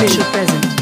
official present.